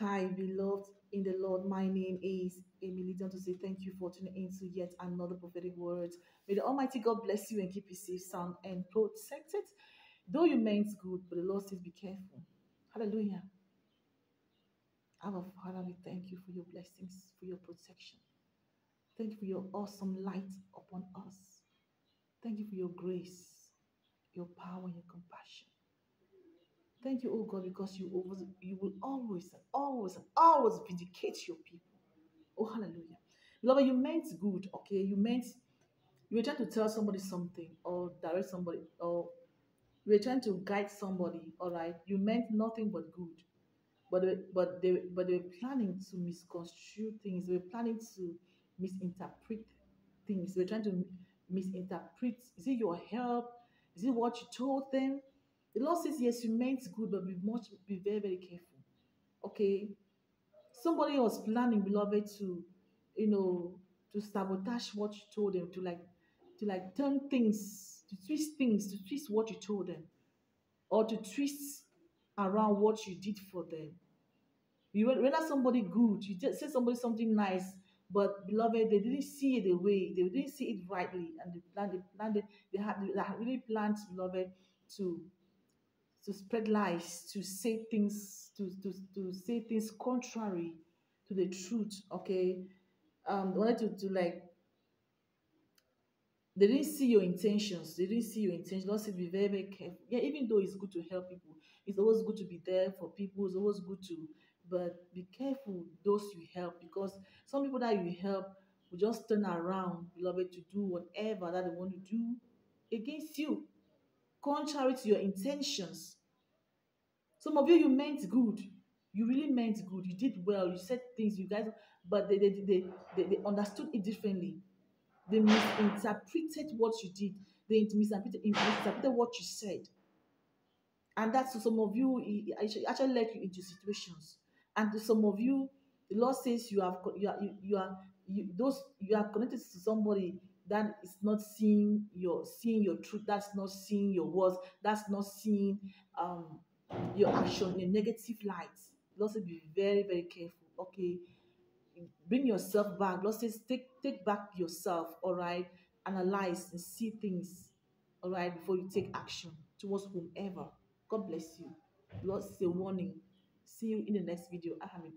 Hi, beloved in the Lord. My name is Emily. Don't say thank you for tuning in to yet another prophetic word. May the Almighty God bless you and keep you safe, sound, and protected. Though you meant good, but the Lord says be careful. Hallelujah. Our Father, we thank you for your blessings, for your protection. Thank you for your awesome light upon us. Thank you for your grace, your power, your compassion. Thank you, oh God, because you always, you will always always always vindicate your people. Oh, hallelujah. Beloved, you meant good, okay? You meant you were trying to tell somebody something or direct somebody or you were trying to guide somebody, all right? You meant nothing but good. But they, but they but they were planning to misconstrue things. They were planning to misinterpret things. They were trying to misinterpret. Is it your help? Is it what you told them? The Lord says, yes, you meant good, but be much be very, very careful. Okay. Somebody was planning, beloved, to, you know, to sabotage what you told them, to like to like turn things, to twist things, to twist what you told them, or to twist around what you did for them. You re- render somebody good, you just say somebody something nice, but beloved, they didn't see it the way, they didn't see it rightly, and they planned, they planned, they had, they had really planned, beloved, to to spread lies, to say things, to, to, to say things contrary to the truth, okay? Um, they wanted to, to like, they didn't see your intentions. They didn't see your intentions. Said, be very, very careful. Yeah, even though it's good to help people, it's always good to be there for people. It's always good to, but be careful those you help because some people that you help will just turn around, beloved, to do whatever that they want to do against you, contrary to your intentions. Some of you, you meant good. You really meant good. You did well. You said things, you guys, but they, they, they, they, they understood it differently. They misinterpreted what you did. They misinterpreted, misinterpreted what you said. And that's to some of you, it actually led you into situations. And some of you, the Lord says you have you are you, you are you, those you are connected to somebody that is not seeing your seeing your truth. That's not seeing your words. That's not seeing um your action in a negative light. Lord says be very very careful. Okay, bring yourself back. Lord says take take back yourself. All right, analyze and see things. All right, before you take action towards whomever. God bless you. Lord, say warning. See you in the next video. I am in.